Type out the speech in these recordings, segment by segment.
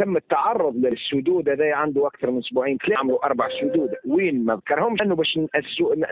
تم التعرض للسدود هذا عنده أكثر من أسبوعين. ثلاثة عملوا أربع سدود وين ما ذكرهمش إنه باش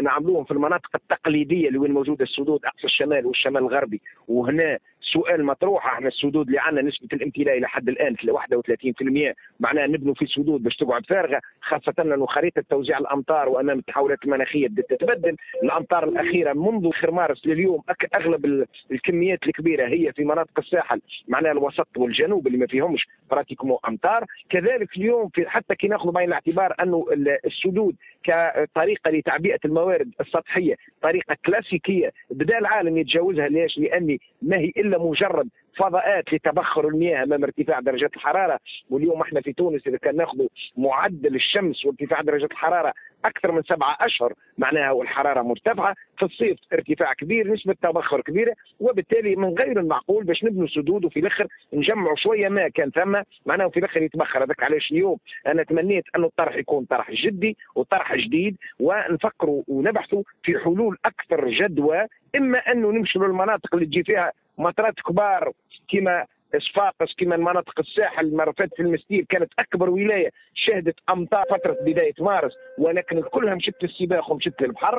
نعملوهم في المناطق التقليدية اللي وين موجودة السدود أقصى الشمال والشمال الغربي. وهنا سؤال مطروح إحنا السدود اللي عندنا نسبة الامتلاء إلى حد الآن 31% معناها نبنوا في سدود باش تقعد فارغة خاصة إنه خريطة توزيع الأمطار وأمام التحولات المناخية بدات تتبدل. الأمطار الأخيرة منذ آخر مارس لليوم أغلب الكميات الكبيرة هي في مناطق الساحل معناها الوسط والجنوب اللي ما فيهمش براتيكمو أمطار. كذلك اليوم في حتى كي ناخذ بعين الاعتبار انه السدود كطريقة لتعبئة الموارد السطحية طريقة كلاسيكية بدا العالم يتجاوزها ليش؟ لأني ما هي إلا مجرد فضاءات لتبخر المياه أمام ارتفاع درجات الحرارة. واليوم إحنا في تونس إذا كان ناخذ معدل الشمس وارتفاع درجه الحرارة أكثر من سبعة أشهر معناها والحرارة مرتفعة في الصيف ارتفاع كبير نسبة تبخر كبيرة وبالتالي من غير المعقول باش نبنوا سدود وفي الآخر نجمعوا شوية ما كان ثم معناها وفي الآخر يتبخر. هذاك علاش اليوم أنا تمنيت انه الطرح يكون طرح جدي وطرح جديد ونفكروا ونبحثوا في حلول أكثر جدوى إما أنه نمشوا للمناطق اللي تجي فيها مطرات كبار كما صفاقس كما مناطق الساحل مرفات في المستير كانت أكبر ولاية شهدت أمطار فترة بداية مارس ولكن كلها مشت للسباق ومشت للبحر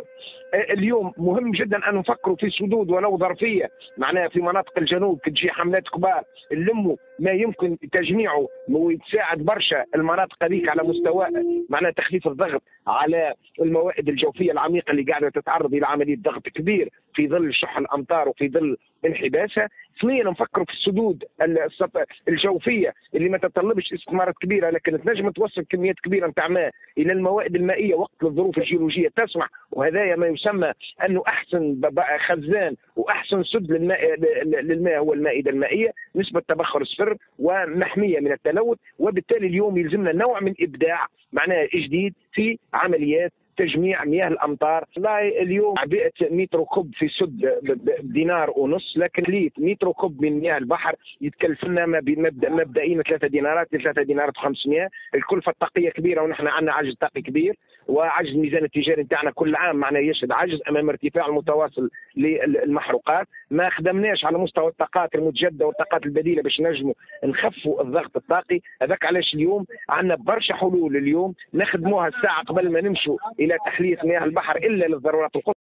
آه، اليوم مهم جدا أن نفكروا في سدود ولو ظرفيه معناها في مناطق الجنوب تجي حملات كبار نلموا ما يمكن تجميعه ويتساعد برشا المناطق هذيك على مستوى معناها تخفيف الضغط على الموائد الجوفية العميقة اللي قاعدة تتعرض إلى عملية ضغط كبير في ظل شح الأمطار وفي ظل انحباسها. اثنين نفكروا في السدود الجوفية اللي ما تتطلبش استثمارات كبيرة لكن تنجم توصل كميات كبيرة نتاع ماء إلى الموائد المائية وقت الظروف الجيولوجية تسمح. وهذايا ما يسمى أنه أحسن خزان وأحسن سد للماء للماء هو المائدة المائية. نسبة تبخر السر ومحمية من التلوث وبالتالي اليوم يلزمنا نوع من إبداع معناها جديد في عمليات تجميع مياه الأمطار. والله اليوم عبئه مترو كوب في سد بدينار ونص لكن ليت مترو كوب من مياه البحر يتكلف لنا مبدا مبدئيا 3 دينارات ل 3 دينارات و500 الكلفه الطاقية كبيرة ونحن عندنا عجز طاقي كبير وعجز الميزان التجاري نتاعنا كل عام معناه يشهد عجز أمام ارتفاع المتواصل للمحروقات. ما خدمناش على مستوى الطاقات المتجددة والطاقات البديلة باش نجموا نخفوا الضغط الطاقي. هذاك علاش اليوم عندنا برشا حلول اليوم نخدموها الساعة قبل ما نمشوا إلى تحليه مياه البحر إلا للضرورات القصوى